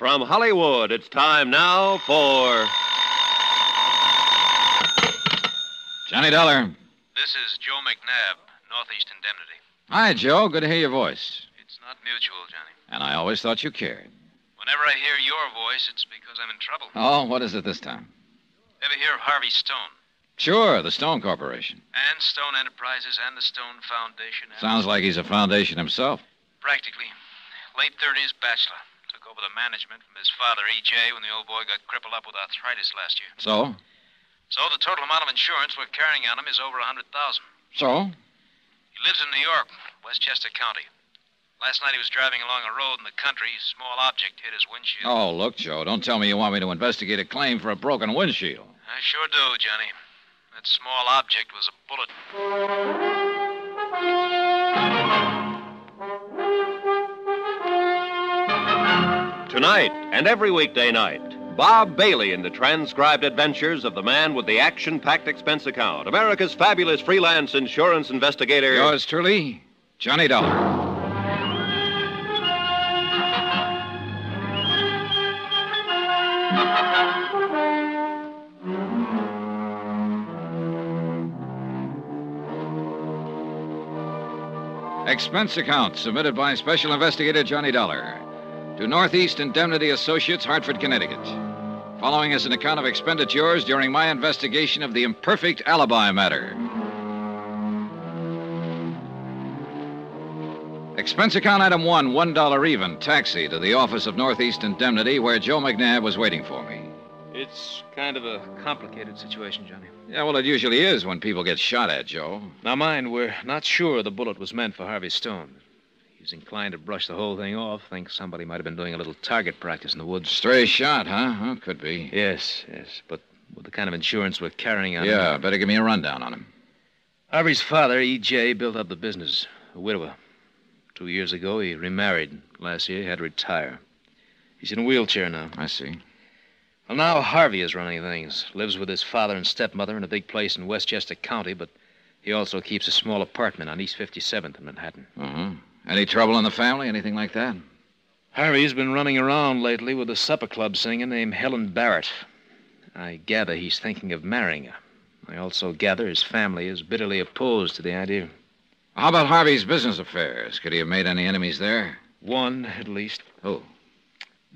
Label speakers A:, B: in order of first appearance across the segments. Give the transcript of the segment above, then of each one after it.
A: From Hollywood, it's time now for.
B: Johnny Dollar.
C: This is Joe McNabb, Northeast Indemnity.
B: Hi, Joe. Good to hear your voice.
C: It's not mutual, Johnny.
B: And I always thought you cared.
C: Whenever I hear your voice, it's because I'm in trouble.
B: Oh, what is it this time?
C: Ever hear of Harvey Stone?
B: Sure, the Stone Corporation.
C: And Stone Enterprises and the Stone Foundation. and-
B: Sounds like he's a foundation himself.
C: Practically. Late 30s, bachelor. Over the management from his father, E.J., when the old boy got crippled up with arthritis last year.
B: So?
C: So the total amount of insurance we're carrying on him is over a 100000
B: So?
C: He lives in New York, Westchester County. Last night he was driving along a road in the country. A small object hit his windshield.
B: Oh, look, Joe, don't tell me you want me to investigate a claim for a broken windshield.
C: I sure do, Johnny. That small object was a bullet.
A: Tonight and every weekday night, Bob Bailey in the transcribed adventures of the man with the action packed expense account, America's fabulous freelance insurance investigator.
B: Yours truly, Johnny Dollar. Expense account submitted by Special Investigator Johnny Dollar to Northeast Indemnity Associates, Hartford, Connecticut. Following is an account of expenditures during my investigation of the imperfect alibi matter. Expense account item one, one dollar even, taxi to the office of Northeast Indemnity where Joe McNabb was waiting for me.
C: It's kind of a complicated situation, Johnny.
B: Yeah, well, it usually is when people get shot at, Joe.
C: Now, mind, we're not sure the bullet was meant for Harvey Stone. He's inclined to brush the whole thing off. Thinks somebody might have been doing a little target practice in the woods.
B: Stray shot, huh? Could be.
C: Yes, yes. But with the kind of insurance we're carrying on.
B: Yeah, better give me a rundown on him.
C: Harvey's father, E.J., built up the business. A widower. Two years ago, he remarried. Last year, he had to retire. He's in a wheelchair now.
B: I see.
C: Well, now Harvey is running things. Lives with his father and stepmother in a big place in Westchester County, but he also keeps a small apartment on East 57th in Manhattan.
B: Uh-huh. Any trouble in the family? Anything like that?
C: Harvey's been running around lately with a supper club singer named Helen Barrett. I gather he's thinking of marrying her. I also gather his family is bitterly opposed to the idea.
B: How about Harvey's business affairs? Could he have made any enemies there?
C: One, at least.
B: Who?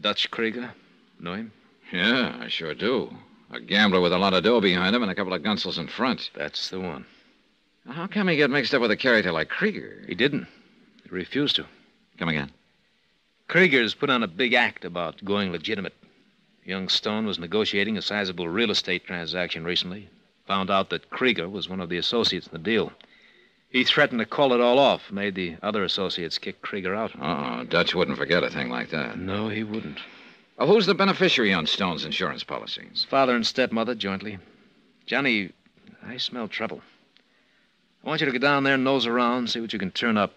C: Dutch Krieger. Know him?
B: Yeah, I sure do. A gambler with a lot of dough behind him and a couple of gunsels in front.
C: That's the one.
B: How come he get mixed up with a character like Krieger?
C: He didn't. He refused to.
B: Come again.
C: Krieger's put on a big act about going legitimate. Young Stone was negotiating a sizable real estate transaction recently. Found out that Krieger was one of the associates in the deal. He threatened to call it all off, made the other associates kick Krieger out.
B: Oh, Dutch wouldn't forget a thing like that.
C: No, he wouldn't.
B: Uh, who's the beneficiary on Stone's insurance policies?
C: Father and stepmother jointly. Johnny, I smell trouble. I want you to go down there and nose around, see what you can turn up.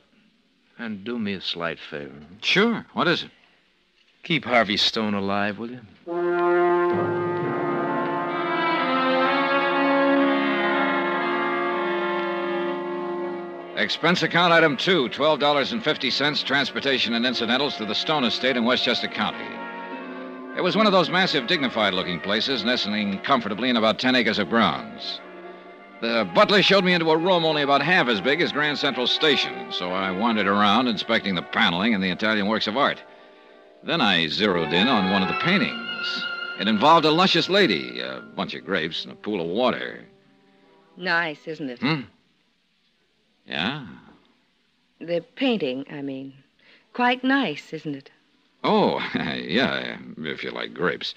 C: And do me a slight favor.
B: Sure. What is it?
C: Keep Harvey Stone alive, will you?
B: Expense account item two, $12.50, transportation and incidentals to the Stone estate in Westchester County. It was one of those massive, dignified looking places, nestling comfortably in about 10 acres of grounds. The butler showed me into a room only about half as big as Grand Central Station, so I wandered around inspecting the paneling and the Italian works of art. Then I zeroed in on one of the paintings. It involved a luscious lady, a bunch of grapes, and a pool of water.
D: Nice, isn't it?
B: Hmm? Yeah.
D: The painting, I mean. Quite nice, isn't it?
B: Oh, yeah, if you like grapes.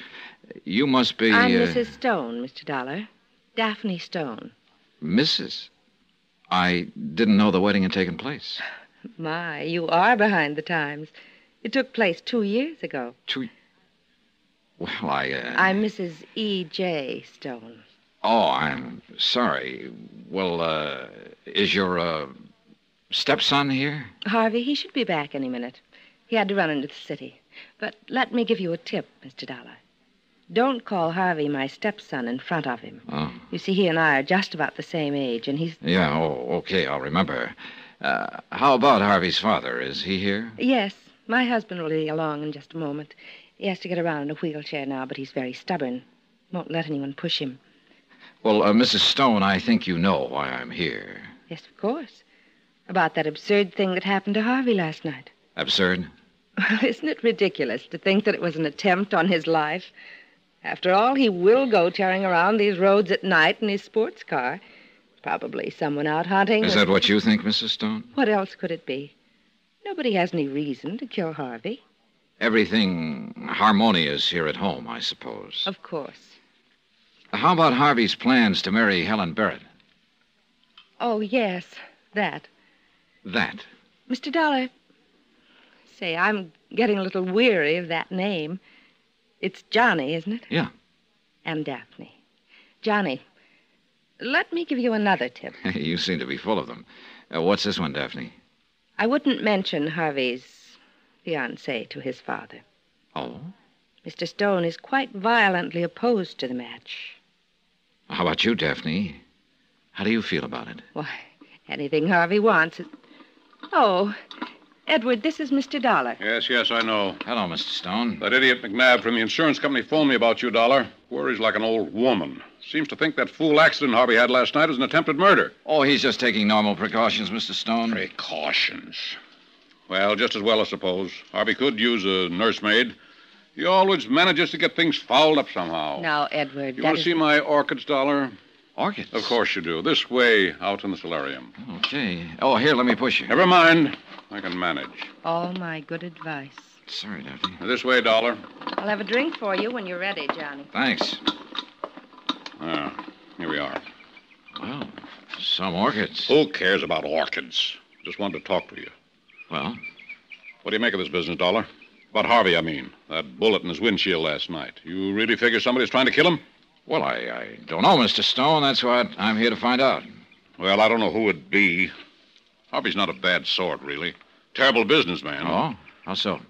B: You must be.
D: I'm
B: uh,
D: Mrs. Stone, Mr. Dollar. Daphne Stone.
B: Mrs. I didn't know the wedding had taken place.
D: My, you are behind the times. It took place two years ago.
B: Two. Well, I. Uh...
D: I'm Mrs. E.J. Stone.
B: Oh, I'm sorry. Well, uh, is your uh, stepson here?
D: Harvey, he should be back any minute. He had to run into the city. But let me give you a tip, Mr. Dollar. Don't call Harvey my stepson in front of him.
B: Oh,
D: You see, he and I are just about the same age, and he's.
B: yeah. Oh, okay. I'll remember. Uh, how about Harvey's father? Is he here?
D: Yes, My husband will be along in just a moment. He has to get around in a wheelchair now, but he's very stubborn. Won't let anyone push him.
B: Well, uh, Mrs. Stone, I think you know why I'm here.
D: Yes, of course. About that absurd thing that happened to Harvey last night.
B: Absurd?
D: Well, isn't it ridiculous to think that it was an attempt on his life? After all, he will go tearing around these roads at night in his sports car. Probably someone out hunting.
B: Is that what you think, Mrs. Stone?
D: What else could it be? Nobody has any reason to kill Harvey.
B: Everything harmonious here at home, I suppose.
D: Of course.
B: How about Harvey's plans to marry Helen Barrett?
D: Oh, yes, that.
B: That.
D: Mr. Dollar. Say, I'm getting a little weary of that name. It's Johnny, isn't it?
B: Yeah.
D: And Daphne. Johnny, let me give you another tip.
B: you seem to be full of them. Uh, what's this one, Daphne?
D: I wouldn't mention Harvey's fiancée to his father.
B: Oh?
D: Mr. Stone is quite violently opposed to the match.
B: How about you, Daphne? How do you feel about it?
D: Why, anything Harvey wants. Is... Oh, Edward, this is Mr. Dollar.
E: Yes, yes, I know.
B: Hello, Mr. Stone.
E: That idiot McNabb from the insurance company phoned me about you, Dollar. Worries like an old woman. Seems to think that fool accident Harvey had last night was an attempted murder.
B: Oh, he's just taking normal precautions, Mr. Stone.
E: Precautions. Well, just as well, I suppose. Harvey could use a nursemaid. He always manages to get things fouled up somehow.
D: Now, Edward,
E: You want to see my orchids, Dollar?
B: Orchids?
E: Of course you do. This way, out in the solarium.
B: Okay. Oh, here, let me push you.
E: Never mind. I can manage.
D: all my good advice.
B: Sorry, Daphne.
E: This way, Dollar.
D: I'll have a drink for you when you're ready, Johnny.
B: Thanks.
E: Ah, here we are.
B: Well, some orchids.
E: Who cares about orchids? Just wanted to talk to you.
B: Well,
E: What do you make of this business, Dollar? About Harvey, I mean. That bullet in his windshield last night. You really figure somebody's trying to kill him?
B: well, I, I don't know, Mr. Stone. That's what I'm here to find out.
E: Well, I don't know who it'd be. Harvey's not a bad sort, really. Terrible businessman.
B: Oh? How so?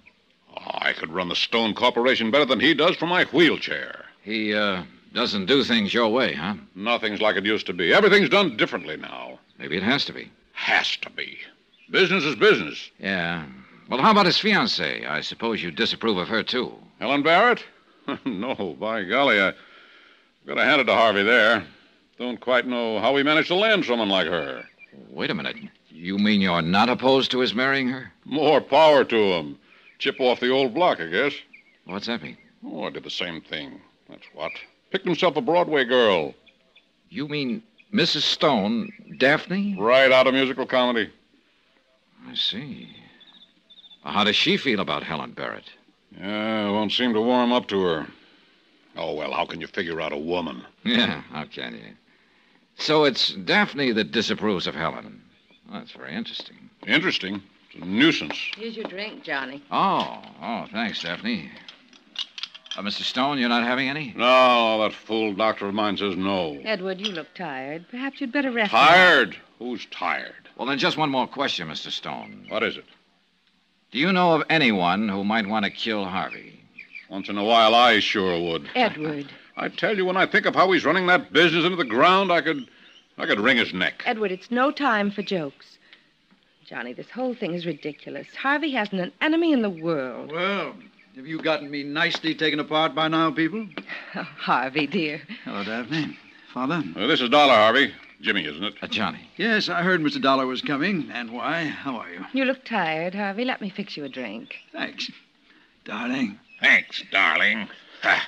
E: Oh, I could run the Stone Corporation better than he does from my wheelchair.
B: He, uh, doesn't do things your way, huh?
E: Nothing's like it used to be. Everything's done differently now.
B: Maybe it has to be.
E: Has to be. Business is business.
B: Yeah. Well, how about his fiancée? I suppose you disapprove of her, too.
E: Helen Barrett? no, by golly, I've got to hand it to Harvey there. Don't quite know how he managed to land someone like her.
B: Wait a minute. You mean you're not opposed to his marrying her?
E: More power to him. Chip off the old block, I guess.
B: What's that mean?
E: Oh, I did the same thing. That's what. Picked himself a Broadway girl.
B: You mean Mrs. Stone, Daphne?
E: Right out of musical comedy.
B: I see. How does she feel about Helen Barrett?
E: Yeah, won't seem to warm up to her. Oh, well, how can you figure out a woman?
B: Yeah, how can you? So it's Daphne that disapproves of Helen. Well, that's very interesting.
E: Interesting. It's a nuisance.
D: Here's your drink, Johnny.
B: Oh, oh, thanks, Daphne. Uh, Mr. Stone, you're not having any?
E: No, that fool doctor of mine says no.
D: Edward, you look tired. Perhaps you'd better rest.
E: Tired? Who's tired?
B: Well, then just one more question, Mr. Stone.
E: What is it?
B: Do you know of anyone who might want to kill Harvey?
E: Once in a while, I sure would.
D: Edward.
E: I tell you, when I think of how he's running that business into the ground, I could, I could wring his neck.
D: Edward, it's no time for jokes. Johnny, this whole thing is ridiculous. Harvey hasn't an enemy in the world.
F: Well, have you gotten me nicely taken apart by now, people?
D: Oh, Harvey, dear.
F: Hello, Daphne. Father?
E: Uh, this is Dollar Harvey. Jimmy, isn't it?
B: Uh, Johnny.
F: Yes, I heard Mr. Dollar was coming, and why. How are you?
D: You look tired, Harvey. Let me fix you a drink.
F: Thanks. Darling.
E: Thanks, darling. Ha.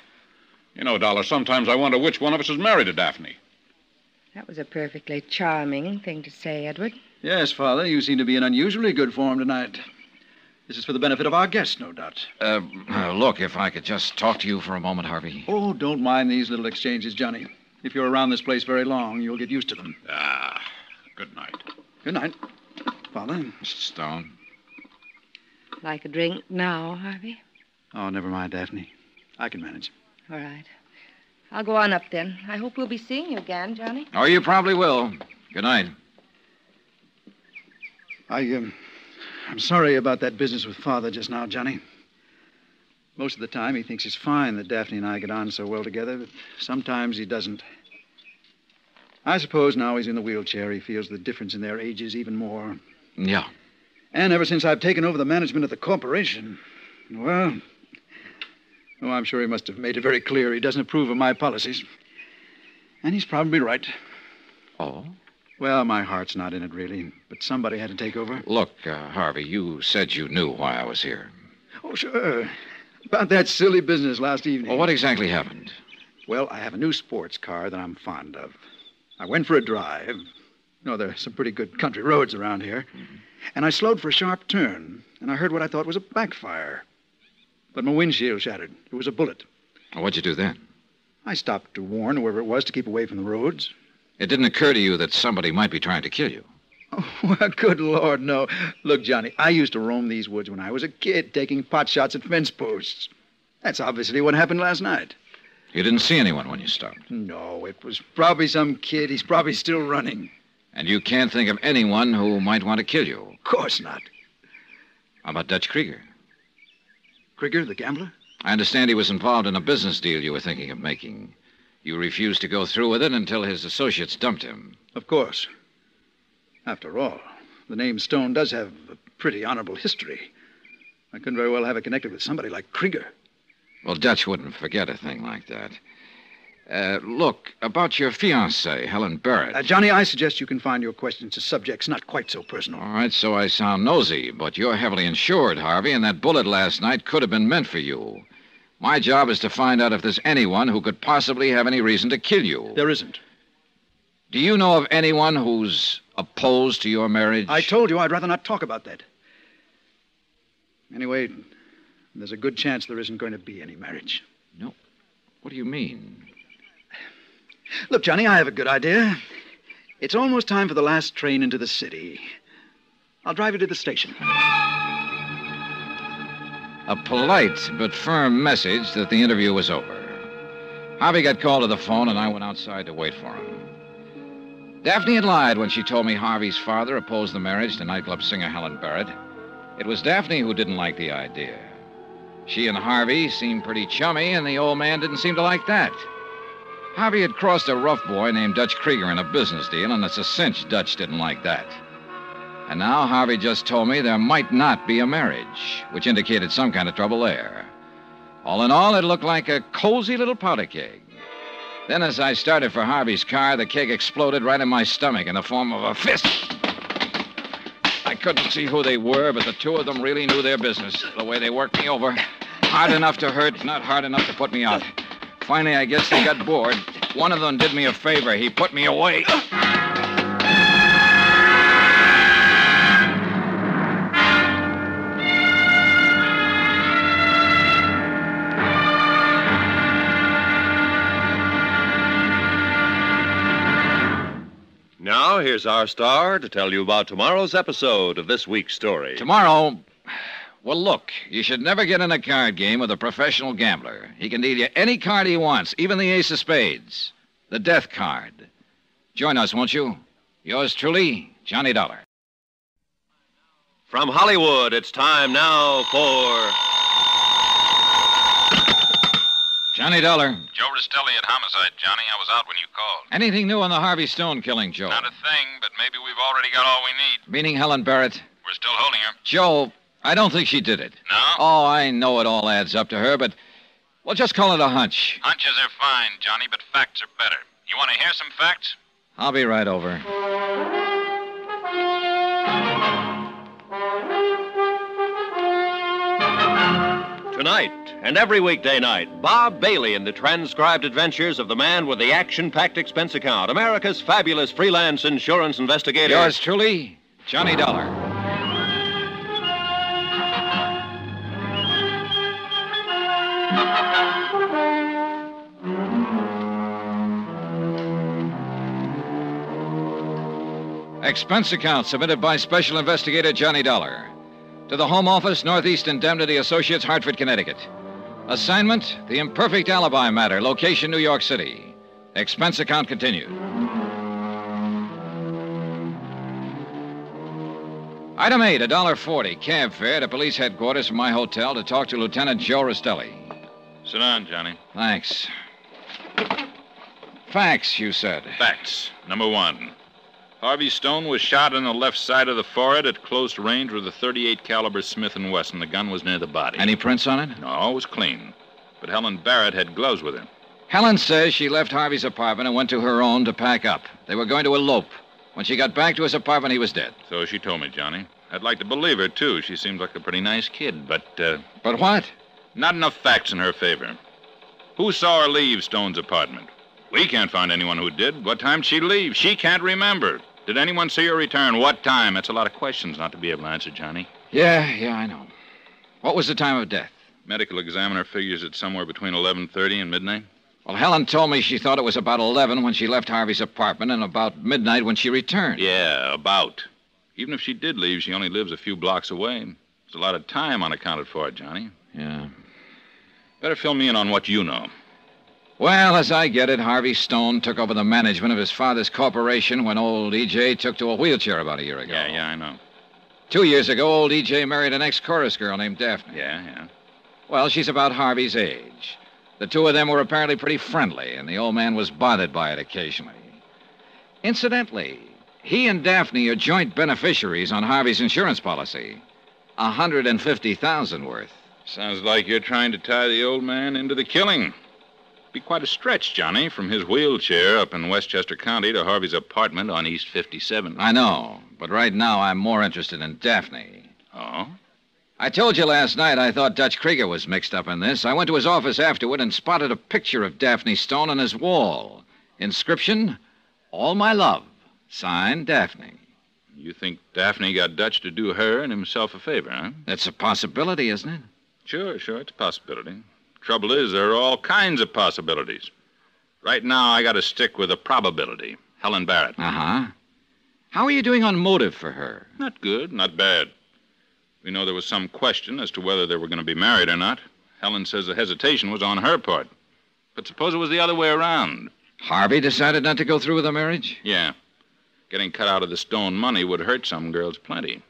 E: You know, Dollar, sometimes I wonder which one of us is married to Daphne.
D: That was a perfectly charming thing to say, Edward.
F: Yes, Father, you seem to be in unusually good form tonight. This is for the benefit of our guests, no doubt.
B: Uh, uh, look, if I could just talk to you for a moment, Harvey.
F: Oh, don't mind these little exchanges, Johnny. If you're around this place very long, you'll get used to them.
E: Ah, good night.
F: Good night. Father?
B: Mr. Stone.
D: Like a drink now, Harvey?
F: Oh, never mind, Daphne. I can manage.
D: All right. I'll go on up then. I hope we'll be seeing you again, Johnny.
B: Oh, you probably will. Good night.
F: I, um, I'm sorry about that business with Father just now, Johnny. Most of the time, he thinks it's fine that Daphne and I get on so well together, but sometimes he doesn't. I suppose now he's in the wheelchair, he feels the difference in their ages even more.
B: Yeah.
F: And ever since I've taken over the management of the corporation, well, oh, I'm sure he must have made it very clear he doesn't approve of my policies. And he's probably right.
B: Oh?
F: Well, my heart's not in it, really, but somebody had to take over.
B: Look, uh, Harvey, you said you knew why I was here.
F: Oh, sure. About that silly business last evening.
B: Well, what exactly happened?
F: Well, I have a new sports car that I'm fond of. I went for a drive. You know, there are some pretty good country roads around here. And I slowed for a sharp turn, and I heard what I thought was a backfire. But my windshield shattered. It was a bullet.
B: Well, what'd you do then?
F: I stopped to warn whoever it was to keep away from the roads.
B: It didn't occur to you that somebody might be trying to kill you.
F: Oh, well, good Lord, no. Look, Johnny, I used to roam these woods when I was a kid, taking pot shots at fence posts. That's obviously what happened last night.
B: You didn't see anyone when you stopped.
F: No, it was probably some kid. He's probably still running.
B: And you can't think of anyone who might want to kill you.
F: Of course not.
B: How about Dutch Krieger?
F: Krieger, the gambler?
B: I understand he was involved in a business deal you were thinking of making. You refused to go through with it until his associates dumped him.
F: Of course. After all, the name Stone does have a pretty honorable history. I couldn't very well have it connected with somebody like Krieger.
B: Well, Dutch wouldn't forget a thing like that. Uh, look, about your fiancée, Helen Barrett.
F: Uh, Johnny, I suggest you confine your questions to subjects not quite so personal.
B: All right, so I sound nosy, but you're heavily insured, Harvey, and that bullet last night could have been meant for you. My job is to find out if there's anyone who could possibly have any reason to kill you.
F: There isn't.
B: Do you know of anyone who's opposed to your marriage?
F: I told you I'd rather not talk about that. Anyway, there's a good chance there isn't going to be any marriage.
B: No. What do you mean?
F: Look, Johnny, I have a good idea. It's almost time for the last train into the city. I'll drive you to the station.
B: A polite but firm message that the interview was over. Harvey got called to the phone, and I went outside to wait for him. Daphne had lied when she told me Harvey's father opposed the marriage to nightclub singer Helen Barrett. It was Daphne who didn't like the idea. She and Harvey seemed pretty chummy, and the old man didn't seem to like that. Harvey had crossed a rough boy named Dutch Krieger in a business deal, and it's a cinch Dutch didn't like that. And now Harvey just told me there might not be a marriage, which indicated some kind of trouble there. All in all, it looked like a cozy little powder keg. Then, as I started for Harvey's car, the keg exploded right in my stomach in the form of a fist. I couldn't see who they were, but the two of them really knew their business. The way they worked me over. Hard enough to hurt, not hard enough to put me out. Finally, I guess they got bored. One of them did me a favor. He put me away.
A: Now, here's our star to tell you about tomorrow's episode of this week's story.
B: Tomorrow. Well, look, you should never get in a card game with a professional gambler. He can deal you any card he wants, even the ace of spades. The death card. Join us, won't you? Yours truly, Johnny Dollar.
A: From Hollywood, it's time now for.
B: Johnny Dollar.
G: Joe Rastelli at Homicide, Johnny. I was out when you called.
B: Anything new on the Harvey Stone killing, Joe?
G: Not a thing, but maybe we've already got all we need.
B: Meaning Helen Barrett.
G: We're still holding her.
B: Joe, I don't think she did it.
G: No?
B: Oh, I know it all adds up to her, but. Well, just call it a hunch.
G: Hunches are fine, Johnny, but facts are better. You want to hear some facts?
B: I'll be right over.
A: Tonight and every weekday night, Bob Bailey in the transcribed adventures of the man with the action packed expense account, America's fabulous freelance insurance investigator.
B: Yours truly, Johnny Dollar. Expense account submitted by Special Investigator Johnny Dollar to the Home Office, Northeast Indemnity Associates, Hartford, Connecticut. Assignment The Imperfect Alibi Matter, location New York City. Expense account continued. Item 8, $1.40, cab fare to police headquarters from my hotel to talk to Lieutenant Joe Rastelli.
G: Sit down, Johnny.
B: Thanks. Facts, you said.
G: Facts. Number one.
H: Harvey Stone was shot in the left side of the forehead at close range with a 38 caliber Smith & Wesson. The gun was near the body.
B: Any prints on it?
H: No, it was clean. But Helen Barrett had gloves with her.
B: Helen says she left Harvey's apartment and went to her own to pack up. They were going to elope. When she got back to his apartment, he was dead.
H: So she told me, Johnny. I'd like to believe her, too. She seems like a pretty nice kid, but, uh,
B: But what?
H: Not enough facts in her favor. Who saw her leave Stone's apartment? We can't find anyone who did. What time did she leave? She can't remember. Did anyone see her return? What time? That's a lot of questions not to be able to answer, Johnny.
B: Yeah, yeah, I know. What was the time of death?
H: Medical examiner figures it somewhere between 11:30 and midnight.
B: Well, Helen told me she thought it was about 11 when she left Harvey's apartment and about midnight when she returned.
H: Yeah, about. Even if she did leave, she only lives a few blocks away. There's a lot of time unaccounted for, Johnny.
B: Yeah.
H: Better fill me in on what you know.
B: Well, as I get it, Harvey Stone took over the management of his father's corporation when old E.J. took to a wheelchair about a year ago.
H: Yeah, yeah, I know.
B: Two years ago, old E.J. married an ex chorus girl named Daphne.
H: Yeah, yeah.
B: Well, she's about Harvey's age. The two of them were apparently pretty friendly, and the old man was bothered by it occasionally. Incidentally, he and Daphne are joint beneficiaries on Harvey's insurance policy. A hundred and fifty thousand worth.
H: Sounds like you're trying to tie the old man into the killing. Be quite a stretch, Johnny, from his wheelchair up in Westchester County to Harvey's apartment on East 57.
B: I know, but right now I'm more interested in Daphne.
H: Oh?
B: I told you last night I thought Dutch Krieger was mixed up in this. I went to his office afterward and spotted a picture of Daphne Stone on his wall. Inscription, All My Love. Signed, Daphne.
H: You think Daphne got Dutch to do her and himself a favor, huh?
B: That's a possibility, isn't it?
H: Sure, sure, it's a possibility. Trouble is, there are all kinds of possibilities. Right now, I got to stick with a probability. Helen Barrett.
B: Uh huh. How are you doing on motive for her?
H: Not good, not bad. We know there was some question as to whether they were going to be married or not. Helen says the hesitation was on her part. But suppose it was the other way around.
B: Harvey decided not to go through with the marriage?
H: Yeah. Getting cut out of the stone money would hurt some girls plenty.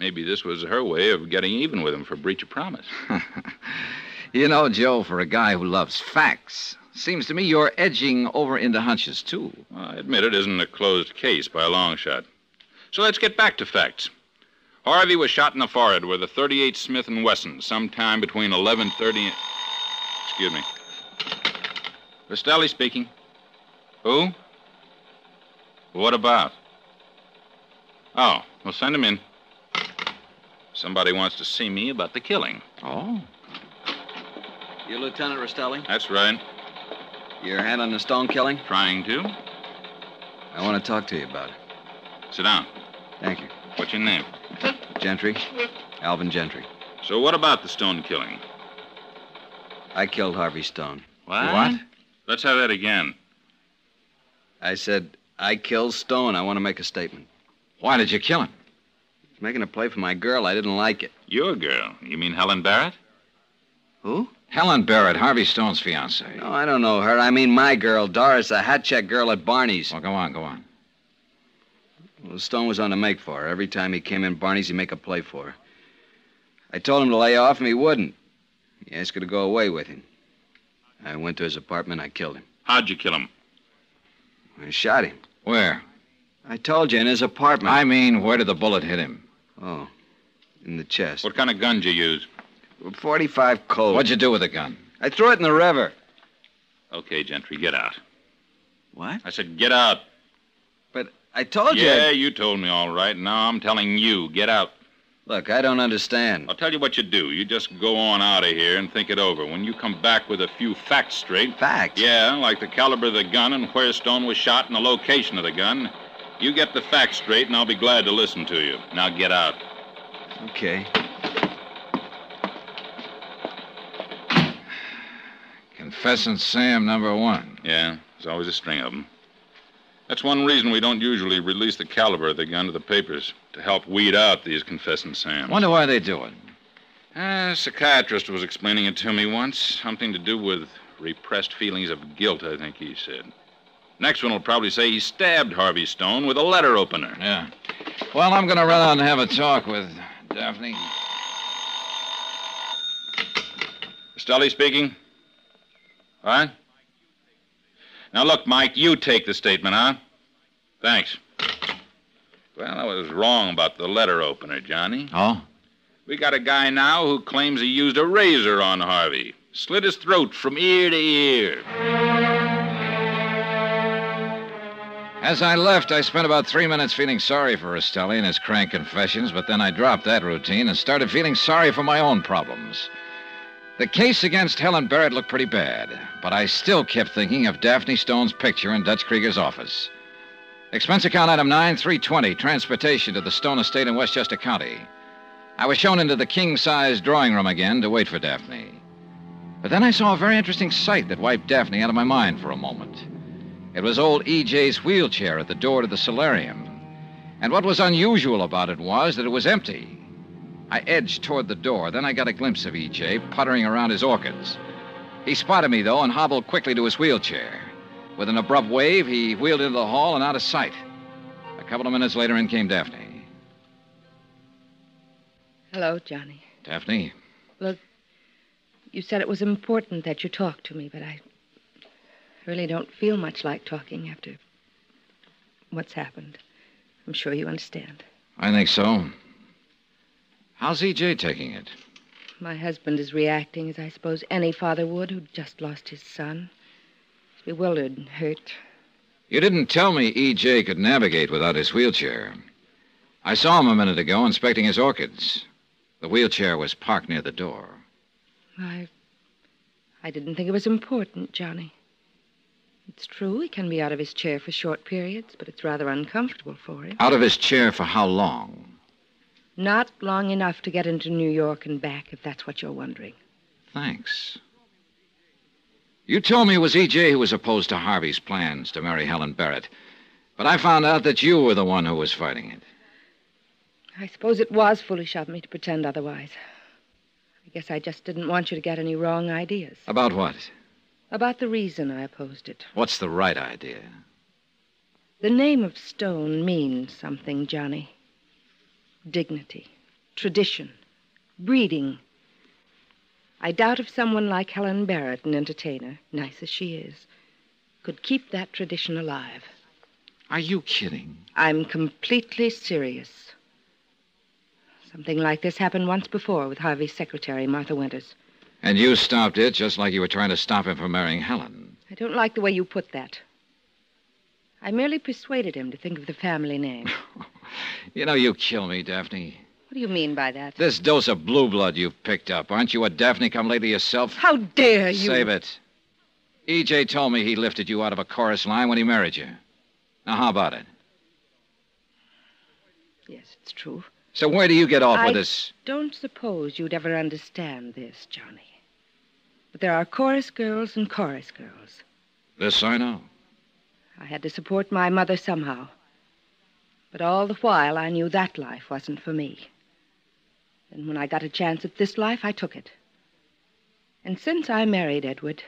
H: Maybe this was her way of getting even with him for breach of promise.
B: you know, Joe, for a guy who loves facts, seems to me you're edging over into hunches, too.
H: Well, I admit it isn't a closed case by a long shot. So let's get back to facts. Harvey was shot in the forehead with a 38 Smith & Wesson sometime between 11:30 and... Excuse me. Rastelli speaking. Who? What about? Oh, well, send him in. Somebody wants to see me about the killing.
B: Oh?
I: You Lieutenant Rastelli?
H: That's right.
I: You're handling the stone killing?
H: Trying to.
I: I want to talk to you about it.
H: Sit down.
I: Thank you.
H: What's your name?
I: Gentry? Alvin Gentry.
H: So, what about the stone killing?
I: I killed Harvey Stone.
H: What?
B: What?
H: Let's have that again.
I: I said, I killed Stone. I want to make a statement.
B: Why did you kill him?
I: He's making a play for my girl. I didn't like it.
H: Your girl. You mean Helen Barrett?
I: Who?
B: Helen Barrett, Harvey Stone's fiancée.
I: No, I don't know her. I mean my girl, Doris, a hat check girl at Barney's.
B: Well, go on, go on.
I: Well, Stone was on the make for her. Every time he came in Barney's, he'd make a play for her. I told him to lay off, and he wouldn't. He asked her to go away with him. I went to his apartment. I killed him.
H: How'd you kill him?
I: I shot him.
B: Where?
I: I told you, in his apartment.
B: I mean, where did the bullet hit him?
I: Oh, in the chest.
H: What kind of gun did you use?
I: 45 Colt.
B: What'd you do with the gun?
I: I threw it in the river.
H: Okay, Gentry, get out.
I: What?
H: I said, get out.
I: But I told you.
H: yeah,
I: you.
H: you told me all right. Now I'm telling you, get out.
I: Look, I don't understand.
H: I'll tell you what you do. You just go on out of here and think it over. When you come back with a few facts straight.
I: Facts?
H: Yeah, like the caliber of the gun and where Stone was shot and the location of the gun. You get the facts straight, and I'll be glad to listen to you. Now get out.
I: Okay.
B: Confessing Sam number one.
H: Yeah, there's always a string of them. That's one reason we don't usually release the caliber of the gun to the papers, to help weed out these confessing Sams.
B: Wonder why they do it.
H: A psychiatrist was explaining it to me once. Something to do with repressed feelings of guilt, I think he said. Next one will probably say he stabbed Harvey Stone with a letter opener.
B: Yeah. Well, I'm going to run out and have a talk with Daphne.
H: Stelly speaking. What? Now, look, Mike, you take the statement, huh? Thanks. Well, I was wrong about the letter opener, Johnny.
B: Oh?
H: We got a guy now who claims he used a razor on Harvey, slit his throat from ear to ear.
B: As I left, I spent about three minutes feeling sorry for Rastelli and his crank confessions, but then I dropped that routine and started feeling sorry for my own problems. The case against Helen Barrett looked pretty bad, but I still kept thinking of Daphne Stone's picture in Dutch Krieger's office. Expense account item 9320, transportation to the Stone estate in Westchester County. I was shown into the king size drawing room again to wait for Daphne. But then I saw a very interesting sight that wiped Daphne out of my mind for a moment. It was old E.J.'s wheelchair at the door to the solarium. And what was unusual about it was that it was empty. I edged toward the door. Then I got a glimpse of E.J. puttering around his orchids. He spotted me, though, and hobbled quickly to his wheelchair. With an abrupt wave, he wheeled into the hall and out of sight. A couple of minutes later, in came Daphne.
D: Hello, Johnny.
B: Daphne,
D: Look, you said it was important that you talk to me, but I really don't feel much like talking after what's happened. I'm sure you understand.
B: I think so. How's E.J. taking it?
D: My husband is reacting as I suppose any father would who'd just lost his son. He's bewildered and hurt.
B: You didn't tell me E.J. could navigate without his wheelchair. I saw him a minute ago inspecting his orchids. The wheelchair was parked near the door.
D: I. I didn't think it was important, Johnny. It's true he can be out of his chair for short periods, but it's rather uncomfortable for him.
B: Out of his chair for how long?
D: Not long enough to get into New York and back, if that's what you're wondering.
B: Thanks. You told me it was E.J. who was opposed to Harvey's plans to marry Helen Barrett, but I found out that you were the one who was fighting it.
D: I suppose it was foolish of me to pretend otherwise. I guess I just didn't want you to get any wrong ideas
B: About what?
D: About the reason I opposed it.
B: What's the right idea?
D: The name of Stone means something, Johnny. Dignity, tradition, breeding. I doubt if someone like Helen Barrett, an entertainer, nice as she is, could keep that tradition alive.
B: Are you kidding?
D: I'm completely serious. Something like this happened once before with Harvey's secretary, Martha Winters.
B: And you stopped it just like you were trying to stop him from marrying Helen.
D: I don't like the way you put that. I merely persuaded him to think of the family name.
B: You know, you kill me, Daphne.
D: What do you mean by that?
B: This dose of blue blood you've picked up, aren't you a Daphne come lately yourself?
D: How dare you?
B: Save it. E.J. told me he lifted you out of a chorus line when he married you. Now, how about it?
D: Yes, it's true.
B: So where do you get off
D: I
B: with this?
D: don't suppose you'd ever understand this, Johnny. But there are chorus girls and chorus girls.
B: This I know.
D: I had to support my mother somehow. But all the while, I knew that life wasn't for me. And when I got a chance at this life, I took it. And since I married Edward,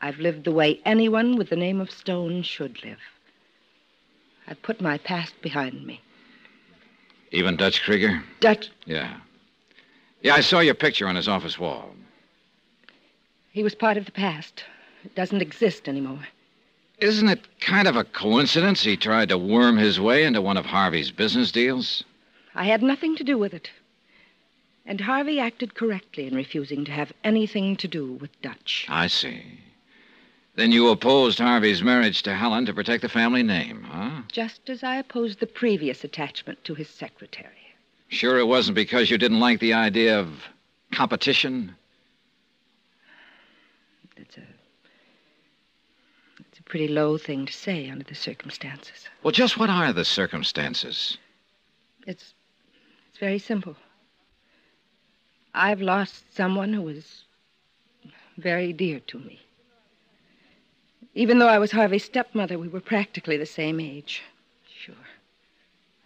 D: I've lived the way anyone with the name of Stone should live. I've put my past behind me.
B: Even Dutch Krieger?
D: Dutch,
B: Yeah. Yeah, I saw your picture on his office wall.
D: He was part of the past. It doesn't exist anymore.
B: Isn't it kind of a coincidence he tried to worm his way into one of Harvey's business deals?
D: I had nothing to do with it. And Harvey acted correctly in refusing to have anything to do with Dutch.
B: I see. Then you opposed Harvey's marriage to Helen to protect the family name, huh?
D: Just as I opposed the previous attachment to his secretary.
B: Sure it wasn't because you didn't like the idea of competition?
D: That's a. It's a pretty low thing to say under the circumstances.
B: Well, just what are the circumstances?
D: It's. It's very simple. I've lost someone who was very dear to me. Even though I was Harvey's stepmother, we were practically the same age. Sure.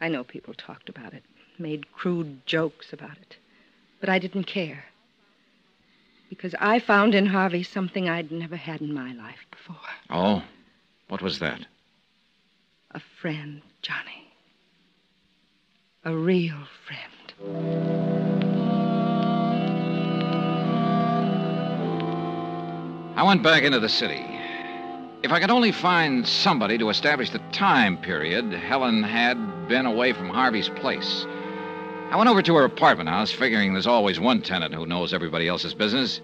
D: I know people talked about it, made crude jokes about it. But I didn't care. Because I found in Harvey something I'd never had in my life before
B: Oh? What was that?
D: a friend, Johnny. A real friend.
B: I went back into the city. If I could only find somebody to establish the time period Helen had been away from Harvey's place. I went over to her apartment house, figuring there's always one tenant who knows everybody else's business.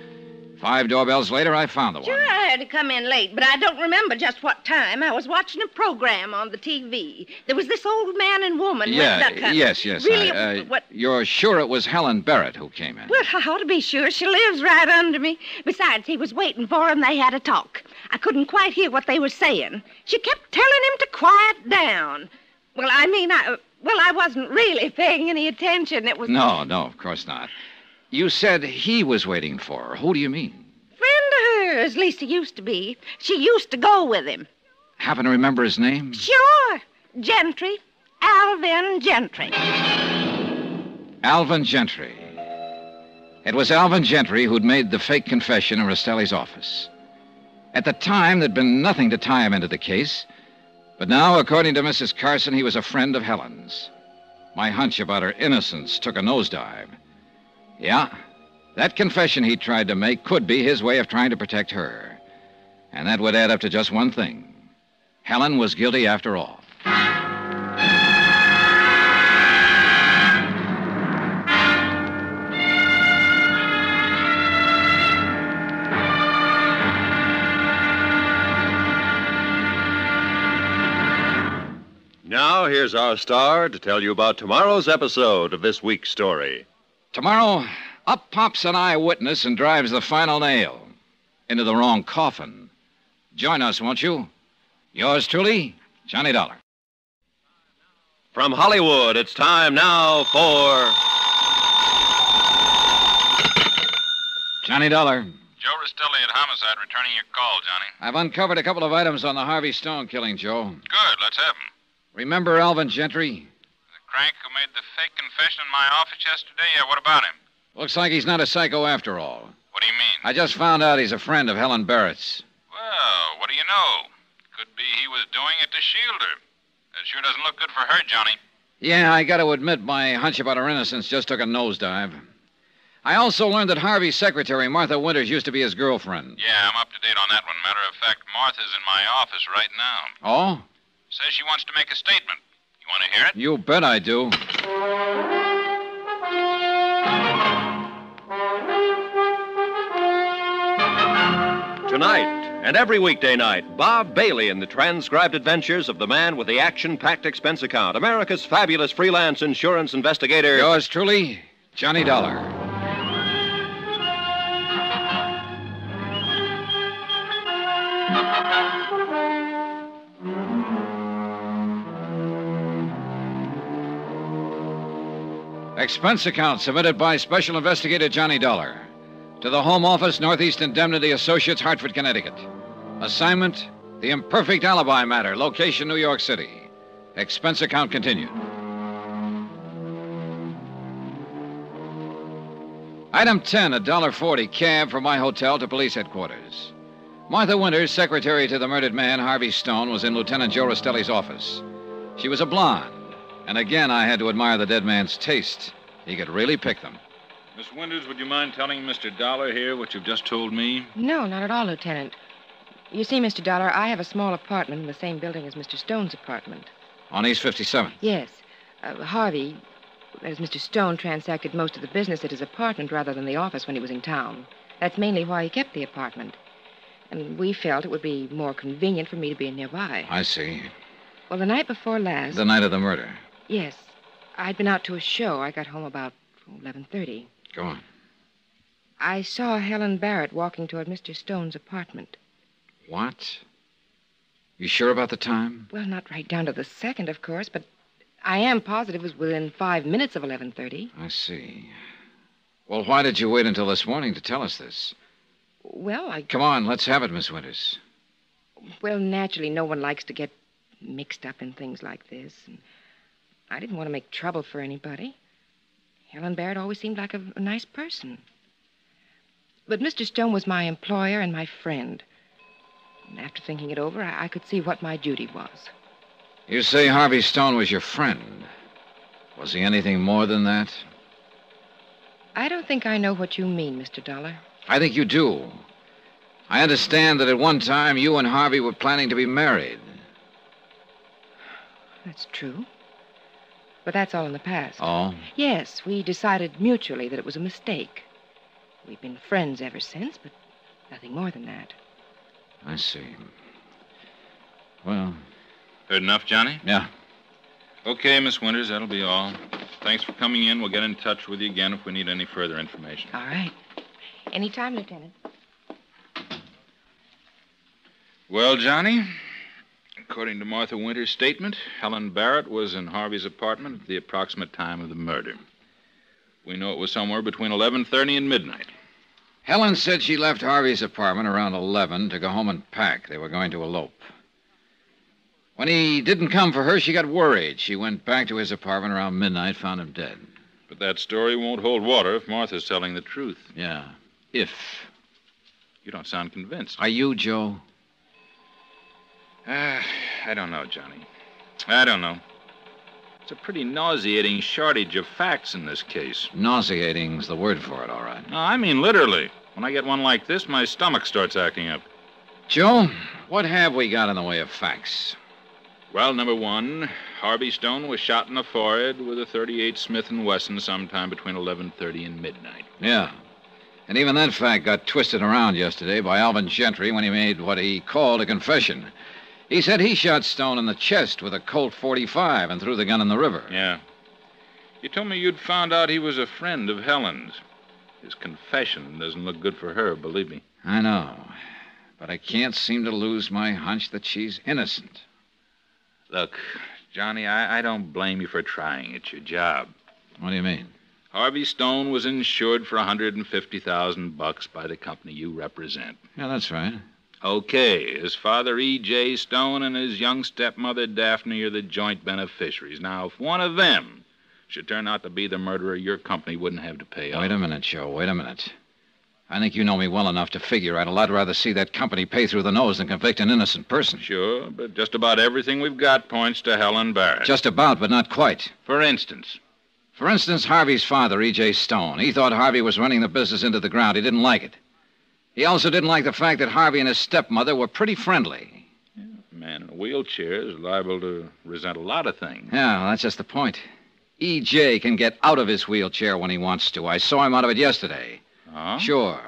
B: Five doorbells later, I found the one.
D: Sure, I had to come in late, but I don't remember just what time. I was watching a program on the TV. There was this old man and woman.
B: Yeah, yes, yes.
D: Really,
B: I, uh,
D: what?
B: You're sure it was Helen Barrett who came in?
D: Well, I ought to be sure. She lives right under me. Besides, he was waiting for him. They had a talk. I couldn't quite hear what they were saying. She kept telling him to quiet down. Well, I mean, I well, I wasn't really paying any attention. It was
B: No, no, of course not. You said he was waiting for her. Who do you mean?
D: friend of hers. At least he used to be. She used to go with him.
B: Happen to remember his name?
D: Sure, Gentry, Alvin Gentry.
B: Alvin Gentry. It was Alvin Gentry who'd made the fake confession in Rastelli's office. At the time, there'd been nothing to tie him into the case. But now, according to Mrs. Carson, he was a friend of Helen's. My hunch about her innocence took a nosedive. Yeah, that confession he tried to make could be his way of trying to protect her. And that would add up to just one thing Helen was guilty after all.
A: Now, here's our star to tell you about tomorrow's episode of this week's story.
B: Tomorrow, up pops an eyewitness and drives the final nail into the wrong coffin. Join us, won't you? Yours truly, Johnny Dollar.
A: From Hollywood, it's time now for.
B: Johnny Dollar.
G: Joe Rastelli at Homicide returning your call, Johnny.
B: I've uncovered a couple of items on the Harvey Stone killing, Joe.
G: Good, let's have 'em.
B: Remember Alvin Gentry?
G: The crank who made the fake confession in my office yesterday? Yeah, what about him?
B: Looks like he's not a psycho after all.
G: What do you mean?
B: I just found out he's a friend of Helen Barrett's.
G: Well, what do you know? Could be he was doing it to shield her. That sure doesn't look good for her, Johnny.
B: Yeah, I got to admit my hunch about her innocence just took a nosedive. I also learned that Harvey's secretary, Martha Winters, used to be his girlfriend.
G: Yeah, I'm up to date on that one. Matter of fact, Martha's in my office right now.
B: Oh?
G: Says she wants to make a statement. You want to hear it?
B: You bet I do.
A: Tonight and every weekday night, Bob Bailey in the transcribed adventures of the man with the action packed expense account, America's fabulous freelance insurance investigator.
B: Yours truly, Johnny Dollar. Expense account submitted by Special Investigator Johnny Dollar to the Home Office, Northeast Indemnity Associates, Hartford, Connecticut. Assignment The Imperfect Alibi Matter, location New York City. Expense account continued. Item 10, a dollar forty cab from my hotel to police headquarters. Martha Winters, secretary to the murdered man, Harvey Stone, was in Lieutenant Joe Rastelli's office. She was a blonde, and again I had to admire the dead man's taste. He could really pick them.
H: Miss Winters, would you mind telling Mr. Dollar here what you've just told me?
D: No, not at all, Lieutenant. You see, Mr. Dollar, I have a small apartment in the same building as Mr. Stone's apartment.
B: On East 57.
D: Yes. Uh, Harvey, as Mr. Stone, transacted most of the business at his apartment rather than the office when he was in town. That's mainly why he kept the apartment. And we felt it would be more convenient for me to be nearby.
B: I see.
D: Well, the night before last.
B: The night of the murder.
D: Yes. I'd been out to a show. I got home about 11:30.
B: Go on.
D: I saw Helen Barrett walking toward Mr. Stone's apartment.
B: What? You sure about the time?
D: Well, not right down to the second, of course, but I am positive it was within five minutes of 11:30.
B: I see. Well, why did you wait until this morning to tell us this?
D: Well, I
B: Come on, let's have it, Miss Winters.
D: well naturally no one likes to get mixed up in things like this. And I didn't want to make trouble for anybody. Helen Barrett always seemed like a, a nice person. But Mr. Stone was my employer and my friend. And after thinking it over, I, I could see what my duty was.
B: You say Harvey Stone was your friend. Was he anything more than that?
D: I don't think I know what you mean, Mr. Dollar.
B: I think you do. I understand that at one time you and Harvey were planning to be married.
D: That's true. But that's all in the past.
B: Oh?
D: Yes, we decided mutually that it was a mistake. We've been friends ever since, but nothing more than that.
B: I see. Well,
H: Heard enough, Johnny?
B: yeah.
H: Okay, Miss Winters, that'll be all. Thanks for coming in. We'll get in touch with you again if we need any further information.
D: All right. Anytime, Lieutenant.
H: Well, Johnny, according to Martha Winters' statement, Helen Barrett was in Harvey's apartment at the approximate time of the murder. We know it was somewhere between 11:30 and midnight.
B: Helen said she left Harvey's apartment around 11 to go home and pack. They were going to elope. When he didn't come for her, she got worried. She went back to his apartment around midnight, found him dead.
H: But that story won't hold water if Martha's telling the truth.
B: Yeah. If.
H: You don't sound convinced.
B: Are you, Joe?
H: Ah, I don't know, Johnny. I don't know. It's a pretty nauseating shortage of facts in this case.
B: Nauseating's the word for it, all right.
H: No, I mean literally. When I get one like this, my stomach starts acting up.
B: Joe, what have we got in the way of facts?
H: Well, number one, Harvey Stone was shot in the forehead with a 38 Smith & Wesson sometime between 11:30 and midnight.
B: Yeah. And even that fact got twisted around yesterday by Alvin Gentry when he made what he called a confession. He said he shot Stone in the chest with a Colt 45 and threw the gun in the river.
H: Yeah. You told me you'd found out he was a friend of Helen's. His confession doesn't look good for her, believe me.
B: I know. But I can't seem to lose my hunch that she's innocent.
H: Look, Johnny, I, I don't blame you for trying. It's your job.
B: What do you mean?
H: Harvey Stone was insured for a 150,000 bucks by the company you represent.
B: Yeah, that's right.
H: Okay, his father E.J. Stone and his young stepmother Daphne are the joint beneficiaries. Now, if one of them should turn out to be the murderer, your company wouldn't have to pay off.
B: Wait a minute, Joe. Wait a minute. I think you know me well enough to figure I'd a lot rather see that company pay through the nose than convict an innocent person.
H: Sure, but just about everything we've got points to Helen Barrett.
B: Just about, but not quite.
H: for instance.
B: For instance, Harvey's father, E.J. Stone. He thought Harvey was running the business into the ground. He didn't like it. He also didn't like the fact that Harvey and his stepmother were pretty friendly.
H: A man in a wheelchair is liable to resent a lot of things.
B: Yeah, well, that's just the point. E.J. can get out of his wheelchair when he wants to. I saw him out of it yesterday.
H: Huh?
B: Sure.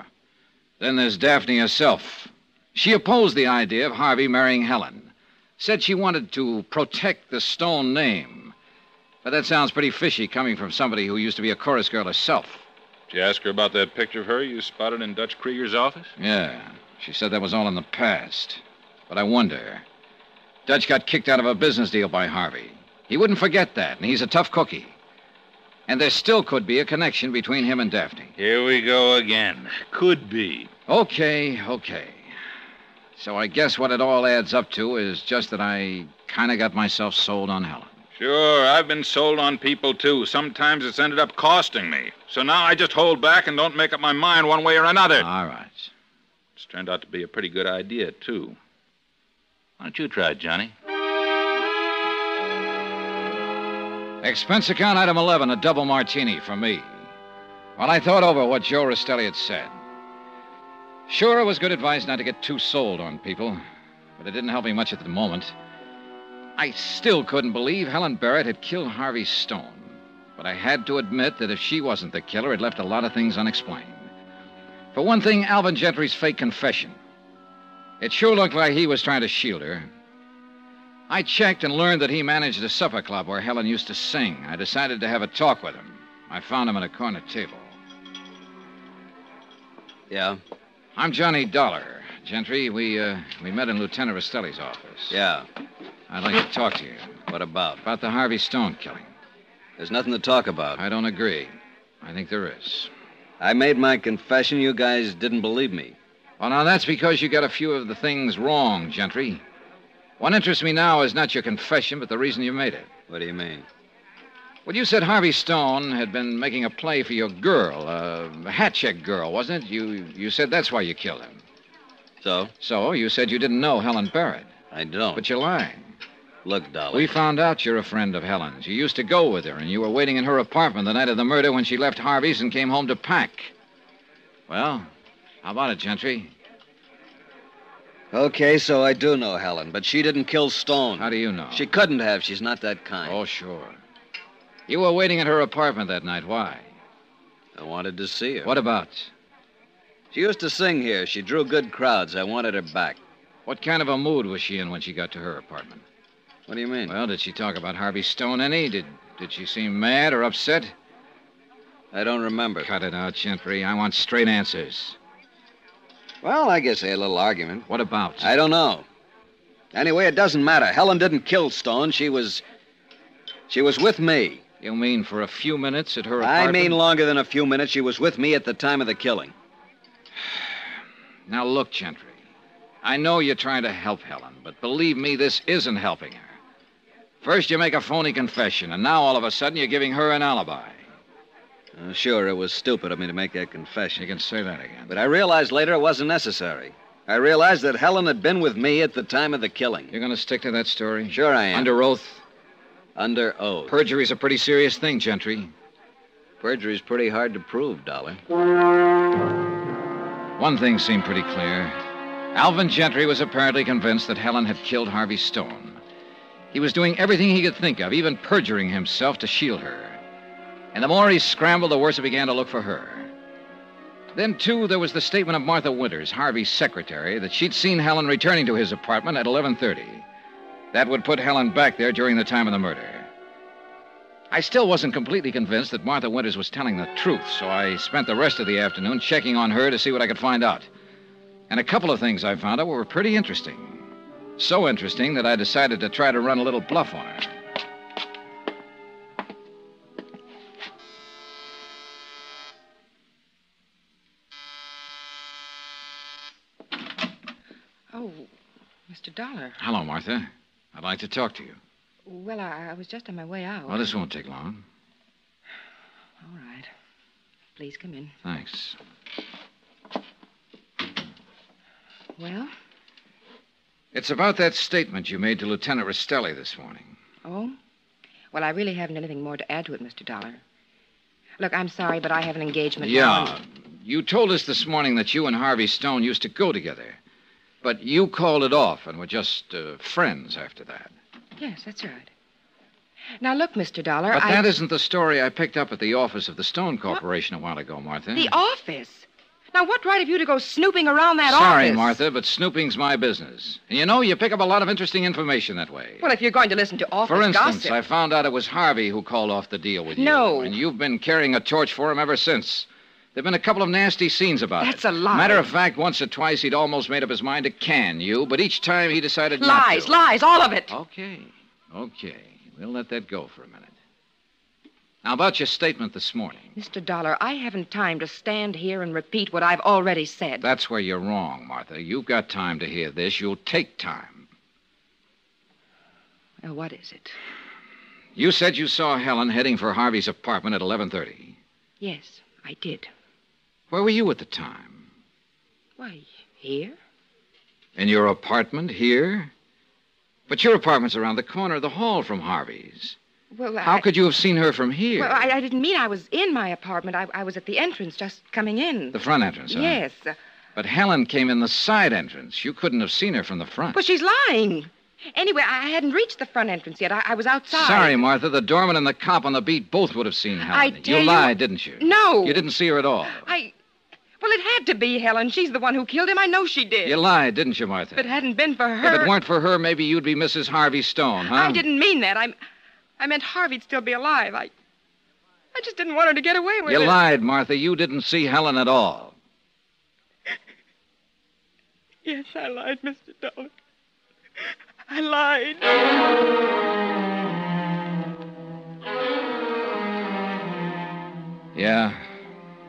B: Then there's Daphne herself. She opposed the idea of Harvey marrying Helen. Said she wanted to protect the Stone name. But that sounds pretty fishy coming from somebody who used to be a chorus girl herself.
H: Did you ask her about that picture of her you spotted in Dutch Krieger's office?
B: Yeah. She said that was all in the past. But I wonder. Dutch got kicked out of a business deal by Harvey. He wouldn't forget that, and he's a tough cookie. And there still could be a connection between him and Daphne.
H: Here we go again. Could be.
B: Okay, okay. So I guess what it all adds up to is just that I kind of got myself sold on Helen.
H: Sure, I've been sold on people, too. Sometimes it's ended up costing me. So now I just hold back and don't make up my mind one way or another.
B: All right.
H: It's turned out to be a pretty good idea, too. Why don't you try it, Johnny?
B: Expense account item 11, a double martini for me. Well, I thought over what Joe Rastelli had said. Sure, it was good advice not to get too sold on people, but it didn't help me much at the moment. I still couldn't believe Helen Barrett had killed Harvey Stone. But I had to admit that if she wasn't the killer, it left a lot of things unexplained. For one thing, Alvin Gentry's fake confession. It sure looked like he was trying to shield her. I checked and learned that he managed a supper club where Helen used to sing. I decided to have a talk with him. I found him at a corner table.
I: Yeah?
B: I'm Johnny Dollar. Gentry, we, uh, we met in Lieutenant Rastelli's office.
I: Yeah.
B: I'd like to talk to you
I: What about?
B: about the Harvey Stone killing.
I: There's nothing to talk about.
B: I don't agree. I think there is.
I: I made my confession. You guys didn't believe me.
B: Well, now, that's because you got a few of the things wrong, Gentry. What interests me now is not your confession, but the reason you made it.
I: What do you mean?
B: Well, you said Harvey Stone had been making a play for your girl, a hat check girl, wasn't it? You, you said that's why you killed him.
I: So?
B: So, you said you didn't know Helen Barrett.
I: I don't.
B: But you're lying.
I: Look, Dollar.
B: We found out you're a friend of Helen's. You used to go with her, and you were waiting in her apartment the night of the murder when she left Harvey's and came home to pack. Well, how about it, Gentry?
I: Okay, so I do know Helen, but she didn't kill Stone.
B: How do you know?
I: She couldn't have. She's not that kind.
B: Oh, sure. You were waiting at her apartment that night. Why?
I: I wanted to see her.
B: What about?
I: She used to sing here. She drew good crowds. I wanted her back.
B: What kind of a mood was she in when she got to her apartment?
I: What do you mean?
B: Well, did she talk about Harvey Stone any? Did did she seem mad or upset?
I: I don't remember.
B: Cut it out, Gentry. I want straight answers.
I: Well, I guess they had a little argument.
B: What about?
I: I don't know. Anyway, it doesn't matter. Helen didn't kill Stone. She was. She was with me.
B: You mean for a few minutes at her apartment?
I: I mean longer than a few minutes. She was with me at the time of the killing.
B: Now, look, Gentry. I know you're trying to help Helen, but believe me, this isn't helping her. First, you make a phony confession, and now all of a sudden you're giving her an alibi.
I: Uh, sure, it was stupid of me to make that confession.
B: You can say that again.
I: But I realized later it wasn't necessary. I realized that Helen had been with me at the time of the killing.
B: You're going to stick to that story?
I: Sure I am.
B: Under oath?
I: Under oath.
B: Perjury's a pretty serious thing, Gentry.
I: Perjury's pretty hard to prove, Dollar.
B: One thing seemed pretty clear. Alvin Gentry was apparently convinced that Helen had killed Harvey Stone. He was doing everything he could think of, even perjuring himself to shield her. And the more he scrambled, the worse it began to look for her. Then, too, there was the statement of Martha Winters, Harvey's secretary, that she'd seen Helen returning to his apartment at 11:30. That would put Helen back there during the time of the murder. I still wasn't completely convinced that Martha Winters was telling the truth, so I spent the rest of the afternoon checking on her to see what I could find out. And a couple of things I found out were pretty interesting. So interesting that I decided to try to run a little bluff on her.
D: Oh, Mr. Dollar.
B: Hello, Martha. I'd like to talk to you.
D: Well, I, I was just on my way out.
B: Well, this won't take long.
D: All right. Please come in.
B: Thanks.
D: Well?
B: It's about that statement you made to Lieutenant Rastelli this morning.
D: Oh? Well, I really haven't anything more to add to it, Mr. Dollar. Look, I'm sorry, but I have an engagement.
B: Yeah. You told us this morning that you and Harvey Stone used to go together. But you called it off and were just uh, friends after that.
D: Yes, that's right. Now, look, Mr. Dollar.
B: But
D: I...
B: that isn't the story I picked up at the office of the Stone Corporation a while ago, Martha.
D: The office. Now, what right have you to go snooping around that
B: Sorry,
D: office?
B: Sorry, Martha, but snooping's my business. And you know, you pick up a lot of interesting information that way.
D: Well, if you're going to listen to office
B: For instance,
D: gossip.
B: I found out it was Harvey who called off the deal with you.
D: No.
B: And you've been carrying a torch for him ever since. There've been a couple of nasty scenes about
D: That's
B: it.
D: a lie.
B: Matter of fact, once or twice he'd almost made up his mind to can you, but each time he decided not
D: Lies, lies, all of it.
B: Okay. Okay. We'll let that go for a minute. Now, about your statement this morning.
D: Mr. Dollar, I haven't time to stand here and repeat what I've already said.
B: That's where you're wrong, Martha. You've got time to hear this. You'll take time.
D: Now, what is it?
B: You said you saw Helen heading for Harvey's apartment at 11:30.
D: Yes, I did.
B: Where were you at the time?
D: Why, here?
B: In your apartment here? But your apartment's around the corner of the hall from Harvey's.
D: Well,
B: How
D: I...
B: could you have seen her from here?
D: Well, I, I didn't mean I was in my apartment. I, I was at the entrance, just coming in.
B: The front entrance, huh?
D: Yes. uh,
B: But Helen came in the side entrance. You couldn't have seen her from the front.
D: Well, she's lying. Anyway, I hadn't reached the front entrance yet. I, I was outside.
B: Sorry, Martha. The doorman and the cop on the beat both would have seen Helen.
D: I
B: you
D: tell you-
B: lied, didn't you?
D: No.
B: You didn't see her at all.
D: I. Well, it had to be Helen. She's the one who killed him. I know she did.
B: You lied, didn't you, Martha?
D: If it hadn't been for her.
B: If it weren't for her, maybe you'd be Mrs. Harvey Stone, huh?
D: I didn't mean that. I, I meant Harvey'd still be alive. I, I just didn't want her to get away with
B: You
D: it.
B: You lied, Martha. You didn't see Helen at all.
D: Yes, I lied, Mr. Dollar. I lied.
B: Yeah.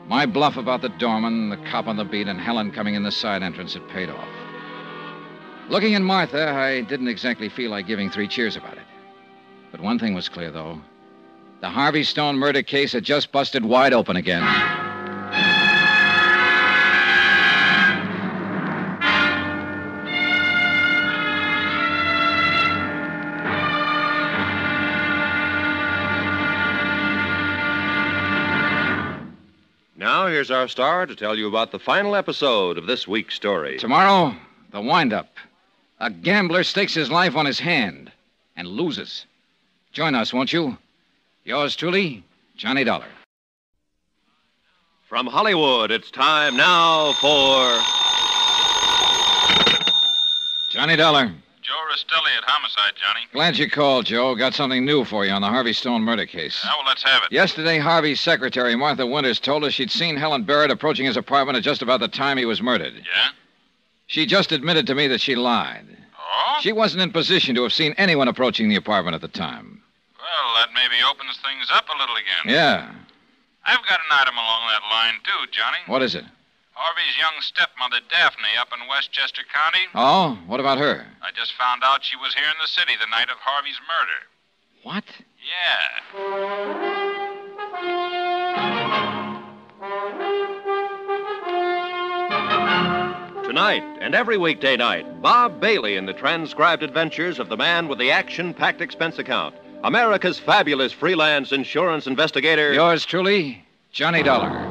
B: My bluff about the doorman, the cop on the beat, and Helen coming in the side entrance had paid off. Looking at Martha, I didn't exactly feel like giving three cheers about it. But one thing was clear, though. The Harvey Stone murder case had just busted wide open again.
A: Now, here's our star to tell you about the final episode of this week's story.
B: Tomorrow, The windup. A gambler stakes his life on his hand and loses. Join us, won't you? Yours truly, Johnny Dollar.
A: From Hollywood, it's time now for.
B: Johnny Dollar.
G: Joe Rastelli at Homicide, Johnny.
B: Glad you called, Joe. Got something new for you on the Harvey Stone murder case.
G: Yeah, well, let's have it.
B: Yesterday, Harvey's secretary, Martha Winters, told us she'd seen Helen Barrett approaching his apartment at just about the time he was murdered.
G: Yeah?
B: She just admitted to me that she lied.
G: Oh?
B: She wasn't in position to have seen anyone approaching the apartment at the time.
G: Well, that maybe opens things up a little again.
B: Yeah.
G: I've got an item along that line, too, Johnny.
B: What is it?
G: Harvey's young stepmother, Daphne, up in Westchester County.
B: Oh, what about her?
G: I just found out she was here in the city the night of Harvey's murder.
B: What?
G: Yeah.
A: Tonight and every weekday night, Bob Bailey in the transcribed adventures of the man with the action packed expense account. America's fabulous freelance insurance investigator.
B: Yours truly, Johnny Dollar.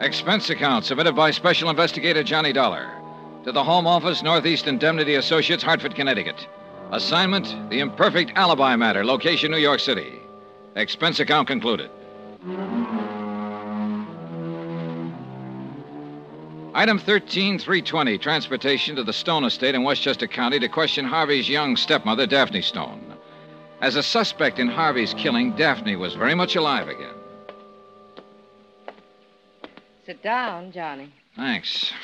B: Expense account submitted by Special Investigator Johnny Dollar to the Home Office, Northeast Indemnity Associates, Hartford, Connecticut. Assignment The Imperfect Alibi Matter, location New York City. Expense account concluded. Item 13320, transportation to the Stone estate in Westchester County to question Harvey's young stepmother, Daphne Stone. As a suspect in Harvey's killing, Daphne was very much alive again.
D: Sit down, Johnny.
B: Thanks.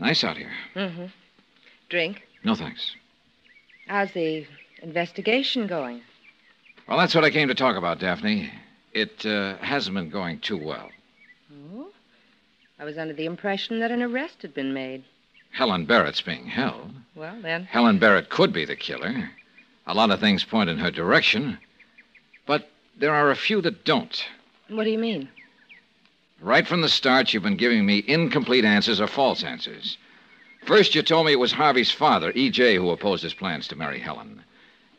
B: Nice out here.
D: Mm-hmm. Drink.
B: No thanks.
D: How's the investigation going?
B: Well, that's what I came to talk about, Daphne. It uh, hasn't been going too well.
D: Oh? I was under the impression that an arrest had been made.
B: Helen Barrett's being held.
D: Well, then.
B: Helen Barrett could be the killer. A lot of things point in her direction. But there are a few that don't.
D: What do you mean?
B: Right from the start, you've been giving me incomplete answers or false answers. First, you told me it was Harvey's father, E.J., who opposed his plans to marry Helen.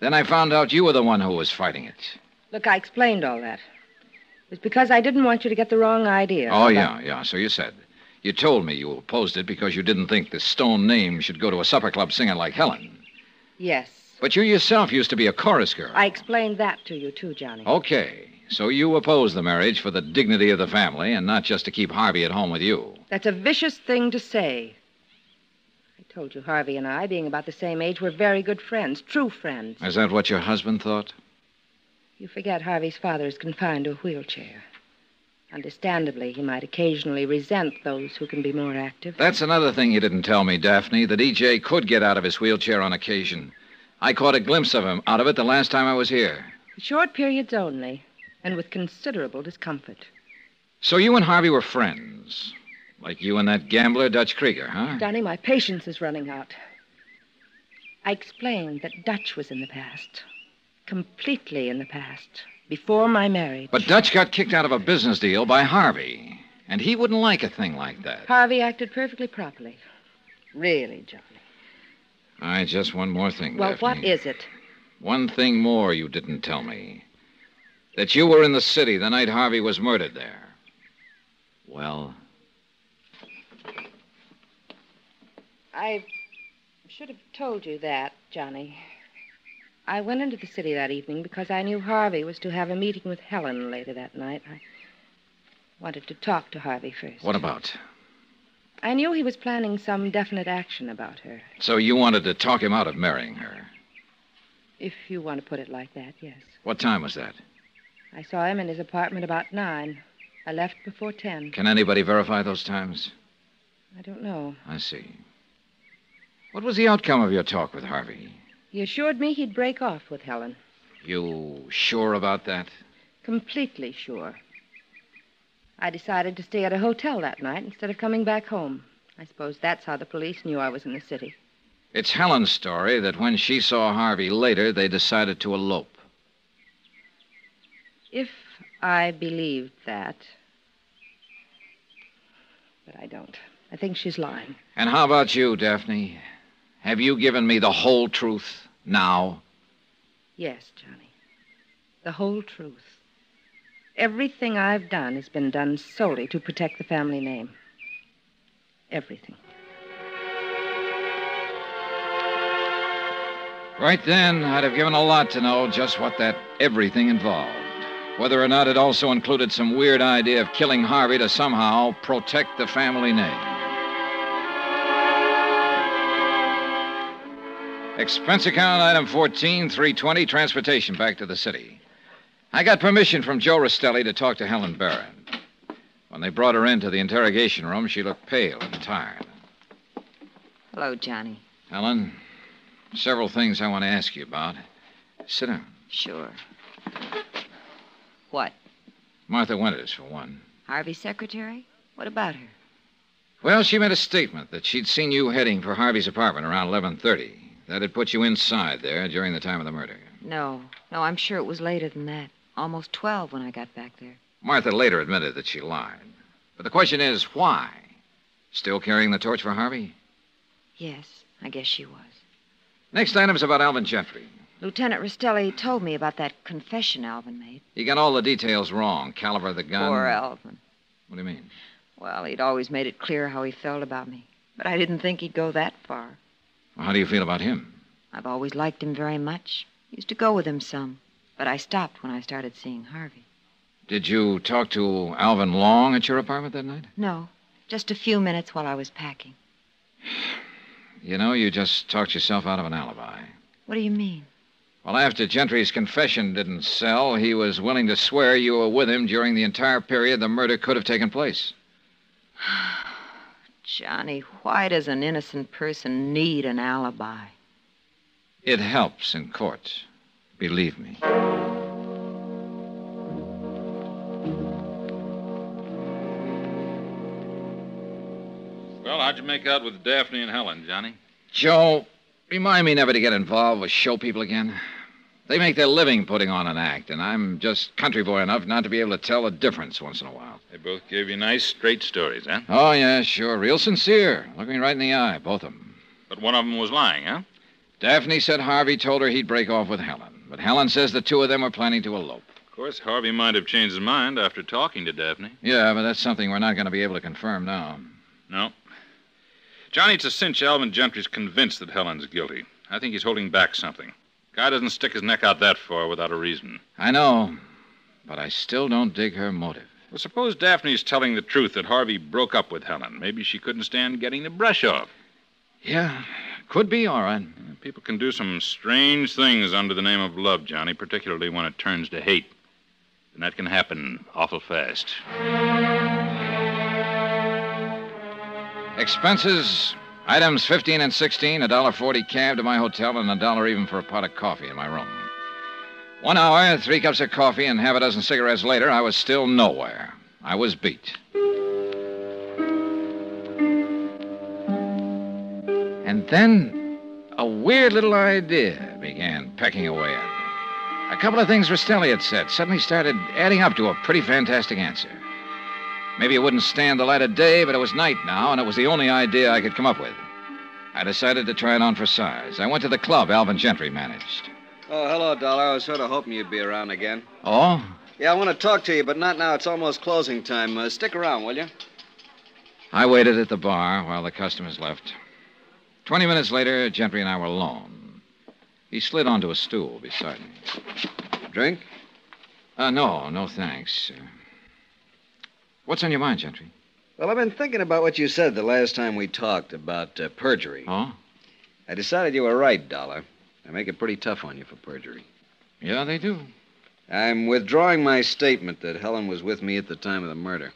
B: Then I found out you were the one who was fighting it.
D: Look, I explained all that. It was because I didn't want you to get the wrong idea.
B: Oh,
D: about-
B: yeah, yeah, so you said. You told me you opposed it because you didn't think the Stone name should go to a supper club singer like Helen.
D: Yes.
B: But you yourself used to be a chorus girl.
D: I explained that to you, too, Johnny.
B: Okay, so you oppose the marriage for the dignity of the family and not just to keep Harvey at home with you.
D: That's a vicious thing to say. I told you Harvey and I, being about the same age, were very good friends, true friends.
B: Is that what your husband thought?
D: You forget Harvey's father is confined to a wheelchair. Understandably, he might occasionally resent those who can be more active.
B: That's another thing you didn't tell me, Daphne, that E.J. could get out of his wheelchair on occasion. I caught a glimpse of him out of it the last time I was here.
D: Short periods only, and with considerable discomfort.
B: So you and Harvey were friends. Like you and that gambler, Dutch Krieger, huh?
D: Johnny, my patience is running out. I explained that Dutch was in the past. Completely in the past. Before my marriage.
B: But Dutch got kicked out of a business deal by Harvey. And he wouldn't like a thing like that.
D: Harvey acted perfectly properly. Really, Johnny.
B: All right, just one more thing,
D: Well,
B: Daphne.
D: what is it?
B: One thing more you didn't tell me. That you were in the city the night Harvey was murdered there. Well,
D: I should have told you that, Johnny. I went into the city that evening because I knew Harvey was to have a meeting with Helen later that night. I wanted to talk to Harvey first.
B: what about?
D: I knew he was planning some definite action about her.
B: So you wanted to talk him out of marrying her.
D: If you want to put it like that, yes.
B: What time was that?
D: I saw him in his apartment about nine. I left before ten.
B: Can anybody verify those times?
D: I don't know.
B: I see. What was the outcome of your talk with Harvey?
D: He assured me he'd break off with Helen.
B: You sure about that?
D: Completely sure. I decided to stay at a hotel that night instead of coming back home. I suppose that's how the police knew I was in the city.
B: It's Helen's story that when she saw Harvey later, they decided to elope.
D: If I believed that. But I don't. I think she's lying.
B: And how about you, Daphne? Have you given me the whole truth now?
D: Yes, Johnny. The whole truth. Everything I've done has been done solely to protect the family name. Everything.
B: Right then, I'd have given a lot to know just what that everything involved. Whether or not it also included some weird idea of killing Harvey to somehow protect the family name. Expense account item 14, 320, transportation back to the city. I got permission from Joe Rastelli to talk to Helen Barron. When they brought her into the interrogation room, she looked pale and tired.
J: Hello, Johnny.
B: Helen, several things I want to ask you about. Sit down.
J: Sure. What?
B: Martha Winters, for one.
J: Harvey's secretary? What about her?
B: Well, she made a statement that she'd seen you heading for Harvey's apartment around 11:30. That had put you inside there during the time of the murder.
J: No. No, I'm sure it was later than that. Almost 12 when I got back there.
B: Martha later admitted that she lied. But the question is, why? Still carrying the torch for Harvey?
J: Yes, I guess she was.
B: Next item's about Alvin Gentry.
J: Lieutenant Rastelli told me about that confession Alvin made.
B: He got all the details wrong. Caliber of the gun.
J: Poor Alvin.
B: What do you mean?
J: Well, he'd always made it clear how he felt about me. But I didn't think he'd go that far.
B: Well, how do you feel about him?
J: I've always liked him very much. Used to go with him some. But I stopped when I started seeing Harvey.
B: Did you talk to Alvin Long at your apartment that night?
J: No, just a few minutes while I was packing.
B: You know, you just talked yourself out of an alibi.
J: What do you mean?
B: Well, after Gentry's confession didn't sell, he was willing to swear you were with him during the entire period the murder could have taken place.
J: Johnny, why does an innocent person need an alibi?
B: It helps in court. Believe me.
H: Well, how'd you make out with Daphne and Helen, Johnny?
B: Joe, remind me never to get involved with show people again. They make their living putting on an act, and I'm just country boy enough not to be able to tell the difference once in a while.
H: They both gave you nice, straight stories, huh?
B: Oh, yeah, sure. Real sincere. Look me right in the eye, both of them.
H: But one of them was lying, huh?
B: Daphne said Harvey told her he'd break off with Helen, but Helen says the two of them were planning to elope.
H: Of course, Harvey might have changed his mind after talking to Daphne.
B: Yeah, but that's something we're not going to be able to confirm now.
H: No. Johnny, it's a cinch Alvin Gentry's convinced that Helen's guilty. I think he's holding back something. Guy doesn't stick his neck out that far without a reason.
B: I know, but I still don't dig her motive.
H: Well, suppose Daphne's telling the truth that Harvey broke up with Helen. Maybe she couldn't stand getting the brush off.
B: Yeah, could be, all right.
H: People can do some strange things under the name of love, Johnny, particularly when it turns to hate. And that can happen awful fast.
B: Expenses items 15 and 16, a dollar forty cab to my hotel, and a dollar even for a pot of coffee in my room. One hour, three cups of coffee, and half a dozen cigarettes later, I was still nowhere. I was beat. And then a weird little idea began pecking away at me. A couple of things Rastelli had said suddenly started adding up to a pretty fantastic answer. Maybe it wouldn't stand the light of day, but it was night now, and it was the only idea I could come up with. I decided to try it on for size. I went to the club Alvin Gentry managed.
I: Oh, hello, Dollar. I was sort of hoping you'd be around again.
B: Oh?
I: Yeah, I want to talk to you, but not now. It's almost closing time. Uh, stick around, will you?
B: I waited at the bar while the customers left. Twenty minutes later, Gentry and I were alone. He slid onto a stool beside me.
I: Drink?
B: Uh, no, no thanks. Uh, what's on your mind, Gentry?
I: Well, I've been thinking about what you said the last time we talked about uh, perjury.
B: Oh?
I: I decided you were right, Dollar. They make it pretty tough on you for perjury.
B: Yeah, they do.
I: I'm withdrawing my statement that Helen was with me at the time of the murder.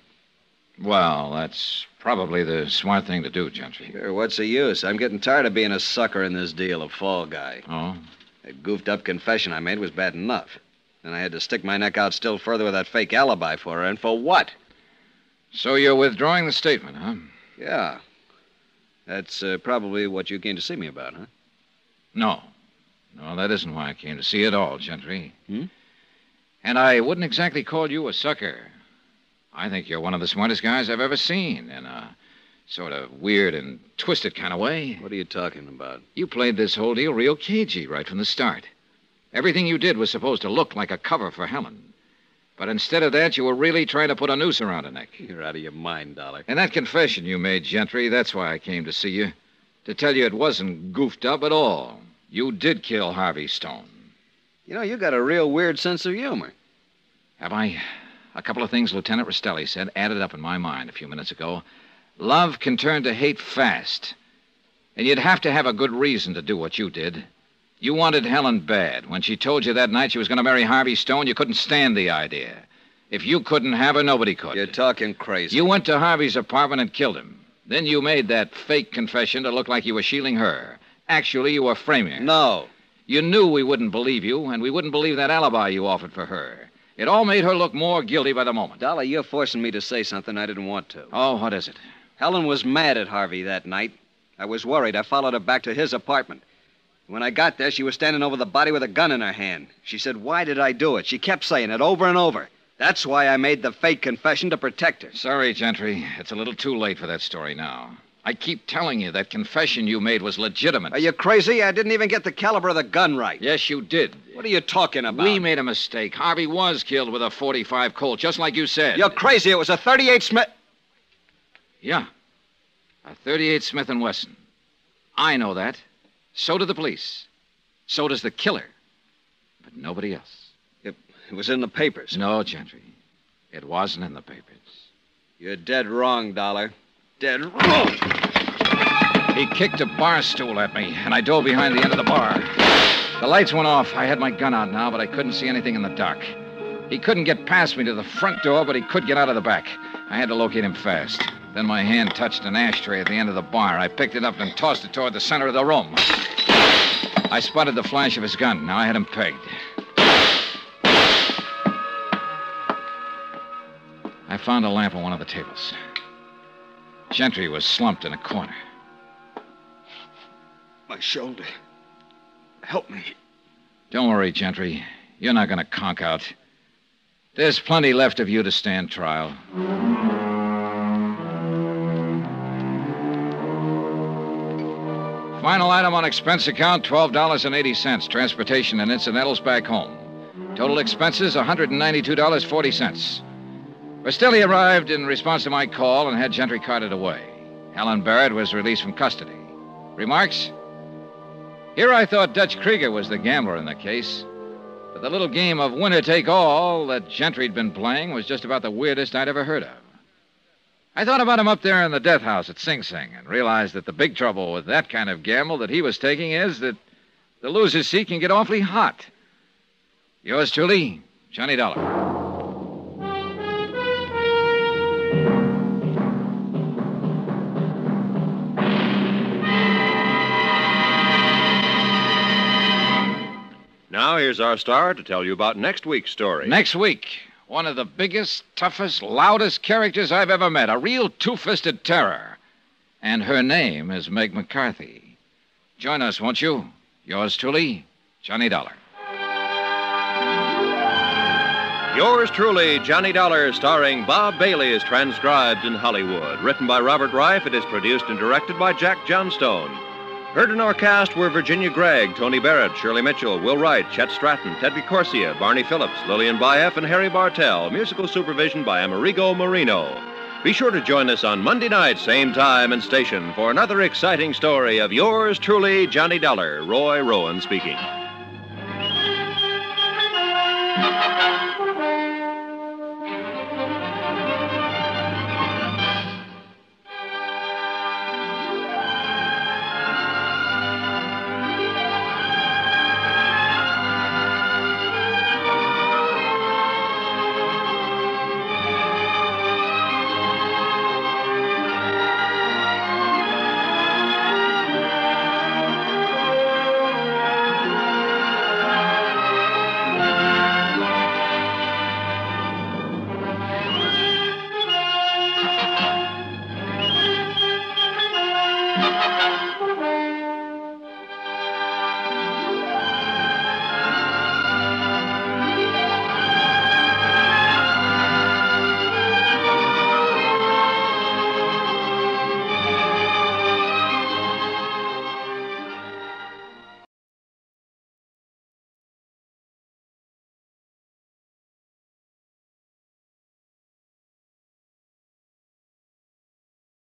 B: Well, that's probably the smart thing to do, Gentry.
I: Sure, what's the use? I'm getting tired of being a sucker in this deal, a fall guy.
B: Oh?
I: That goofed up confession I made was bad enough. Then I had to stick my neck out still further with that fake alibi for her. And for what?
B: So you're withdrawing the statement, huh?
I: Yeah. That's uh, probably what you came to see me about, huh?
B: No. No, that isn't why I came to see you at all, Gentry.
I: Hmm?
B: And I wouldn't exactly call you a sucker. I think you're one of the smartest guys I've ever seen, in a Sort of weird and twisted kind of way.
I: What are you talking about?
B: You played this whole deal real cagey right from the start. Everything you did was supposed to look like a cover for Helen. But instead of that, you were really trying to put a noose around her neck.
I: You're out of your mind, Dollar.
B: And that confession you made, Gentry, that's why I came to see you. To tell you it wasn't goofed up at all. You did kill Harvey Stone.
I: You know, you got a real weird sense of humor.
B: Have I? A couple of things Lieutenant Rastelli said added up in my mind a few minutes ago. Love can turn to hate fast. And you'd have to have a good reason to do what you did. You wanted Helen bad. When she told you that night she was going to marry Harvey Stone, you couldn't stand the idea. If you couldn't have her, nobody could.
I: You're talking crazy.
B: You went to Harvey's apartment and killed him. Then you made that fake confession to look like you were shielding her. Actually, you were framing her.
I: No.
B: You knew we wouldn't believe you, and we wouldn't believe that alibi you offered for her. It all made her look more guilty by the moment.
I: Dollar, you're forcing me to say something I didn't want to.
B: Oh, what is it?
I: Helen was mad at Harvey that night. I was worried. I followed her back to his apartment. When I got there, she was standing over the body with a gun in her hand. She said, Why did I do it? She kept saying it over and over. That's why I made the fake confession to protect her.
B: Sorry, Gentry. It's a little too late for that story now. I keep telling you that confession you made was legitimate.
I: Are you crazy? I didn't even get the caliber of the gun right.
B: Yes, you did.
I: What are you talking about?
B: We made a mistake. Harvey was killed with a 45 Colt, just like you said.
I: You're crazy. It was a 38 Smith.
B: Yeah. A 38 Smith & Wesson. I know that. So do the police. So does the killer. But nobody else.
I: It, it was in the papers.
B: No, Gentry. It wasn't in the papers.
I: You're dead wrong, Dollar. Dead wrong.
B: He kicked a bar stool at me, and I dove behind the end of the bar. The lights went off. I had my gun out now, but I couldn't see anything in the dark. He couldn't get past me to the front door, but he could get out of the back. I had to locate him fast. Then my hand touched an ashtray at the end of the bar. I picked it up and tossed it toward the center of the room. I spotted the flash of his gun. Now I had him pegged. I found a lamp on one of the tables. Gentry was slumped in a corner.
I: My shoulder. Help me.
B: Don't worry, Gentry. You're not going to conk out. There's plenty left of you to stand trial. Final item on expense account $12.80. Transportation and incidentals back home. Total expenses $192.40. Rastelli arrived in response to my call and had Gentry carted away. Helen Barrett was released from custody. Remarks? Here I thought Dutch Krieger was the gambler in the case. But the little game of winner take all that Gentry'd been playing was just about the weirdest I'd ever heard of. I thought about him up there in the death house at Sing Sing and realized that the big trouble with that kind of gamble that he was taking is that the loser's seat can get awfully hot. Yours truly, Johnny Dollar.
A: Now, here's our star to tell you about next week's story.
B: Next week, one of the biggest, toughest, loudest characters I've ever met. A real two fisted terror. And her name is Meg McCarthy. Join us, won't you? Yours truly, Johnny Dollar.
A: Yours truly, Johnny Dollar, starring Bob Bailey, is transcribed in Hollywood. Written by Robert Ryf, it is produced and directed by Jack Johnstone. Heard in our cast were Virginia Gregg, Tony Barrett, Shirley Mitchell, Will Wright, Chet Stratton, Ted Corsia, Barney Phillips, Lillian Buyeff, and Harry Bartell. Musical supervision by Amerigo Marino. Be sure to join us on Monday night, same time and station, for another exciting story of yours truly, Johnny Dollar, Roy Rowan speaking.